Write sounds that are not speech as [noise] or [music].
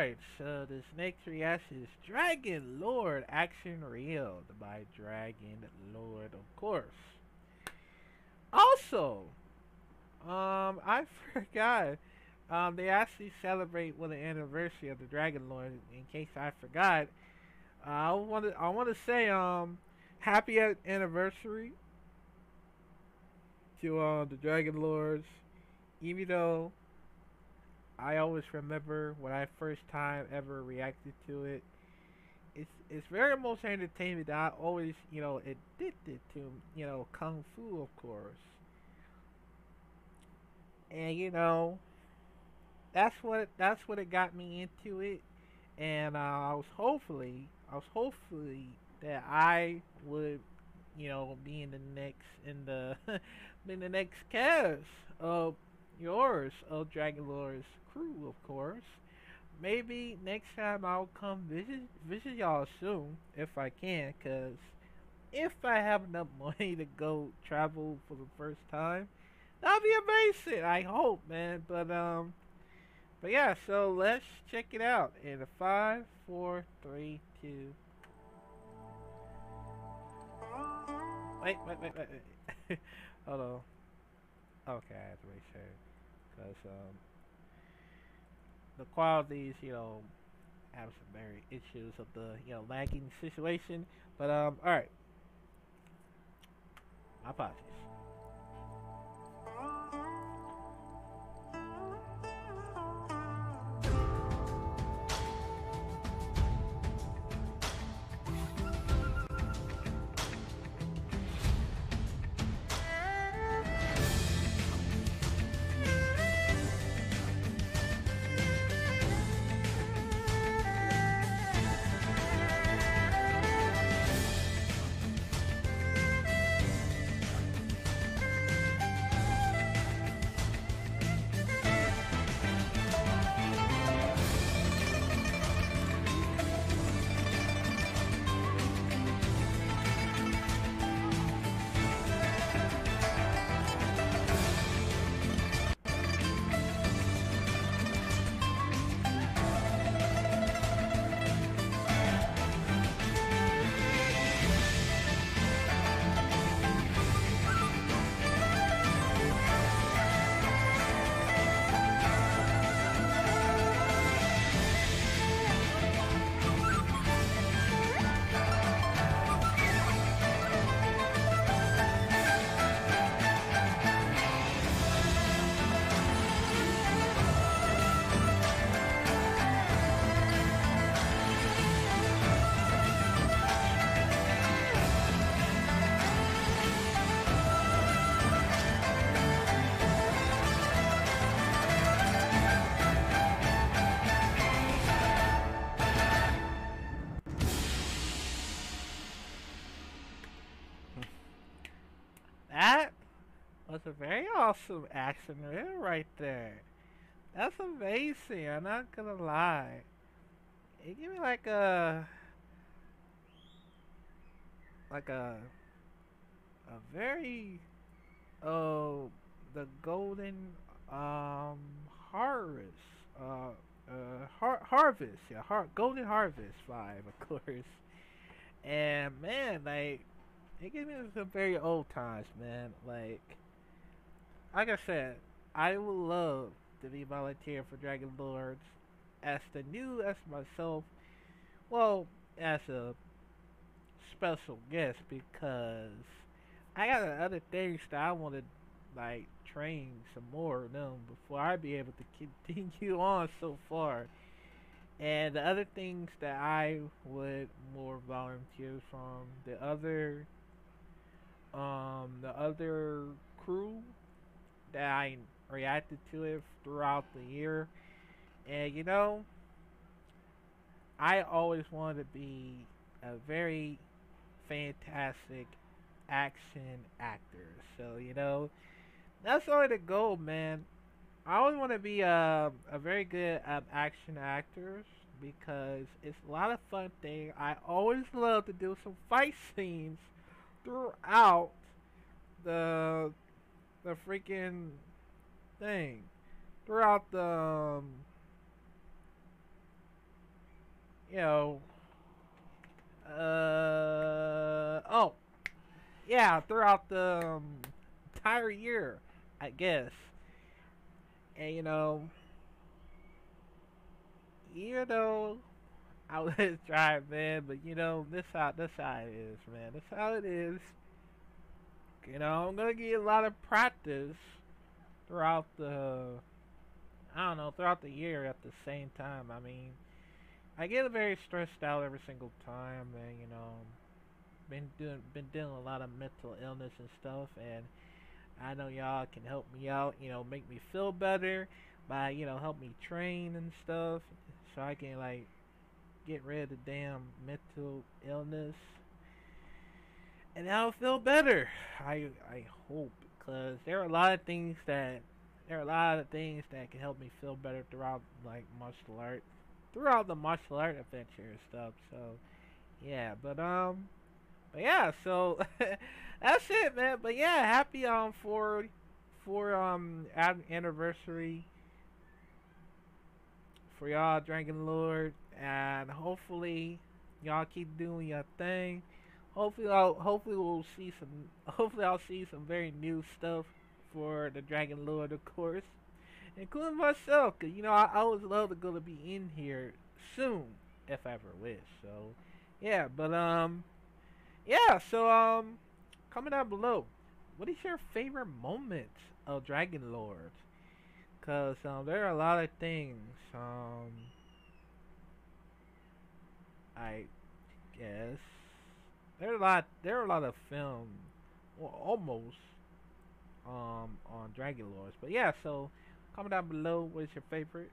Alright, so this next reaction is Dragon Lord Action Reel by Dragon Lord, of course. Also, um, I [laughs] forgot. Um, they actually celebrate with an anniversary of the Dragon Lord. In case I forgot, uh, I want to I want to say um, happy anniversary to uh, the Dragon Lords. Even though I always remember when I first time ever reacted to it. It's it's very much entertainment. That I always you know addicted to you know kung fu of course, and you know that's what that's what it got me into it, and uh, I was hopefully I was hopefully that I would you know be in the next in the [laughs] in the next cast of yours of Dragon Lord's crew, of course. Maybe next time I'll come visit visit y'all soon if I can, cause if I have enough [laughs] money to go travel for the first time, that'll be amazing. I hope, man. But um, but yeah. So let's check it out in a five, four, three, two. Wait, wait, wait, wait. wait. [laughs] Hold on. Okay, I have to make sure, cause um the qualities, you know, have some very issues of the, you know, lagging situation. But, um, alright. My apologies. Was a very awesome action reel right there. That's amazing. I'm not gonna lie. It gave me like a like a a very oh the golden um harvest uh uh har- harvest yeah har- golden harvest vibe [laughs] of course and man like it gave me some very old times, man. Like, like I said, I would love to be volunteer for Dragon Lords as the new as myself. Well, as a special guest because I got other things that I want to like train some more of them before I be able to continue [laughs] on so far. And the other things that I would more volunteer from the other um, the other crew that I reacted to it throughout the year. And you know, I always wanted to be a very fantastic action actor. So, you know, that's only the goal, man. I always want to be a, a very good um, action actor because it's a lot of fun thing. I always love to do some fight scenes throughout the the freaking thing throughout the um, know, uh, oh, yeah, throughout the um, entire year, I guess. And you know, you know, I [laughs] was trying, man, but you know, this how this how it is, man. that's how it is. You know, I'm gonna get a lot of practice throughout the, I don't know, throughout the year at the same time. I mean, I get very stressed out every single time, and you know, been doing, been dealing a lot of mental illness and stuff, and I know y'all can help me out. You know, make me feel better by you know help me train and stuff, so I can like get rid of the damn mental illness and I'll feel better. I I hope because there are a lot of things that there are a lot of things that can help me feel better throughout like martial art, throughout the martial art adventure and stuff. So yeah, but um, but yeah, so [laughs] that's it, man. But yeah, happy um for for um anniversary for y'all, Dragon Lord, and hopefully y'all keep doing your thing hopefully I'll hopefully we'll see some hopefully I'll see some very new stuff for the Dragon Lord of course including myself cause you know I, I always love to go to be in here soon if I ever wish so yeah but um yeah so um comment down below what is your favorite moment of Dragon Lord? Cause um there are a lot of things um I guess there are a lot. There are a lot of film, well, almost, um, on Dragon Lords. But yeah, so comment down below. What is your favorite?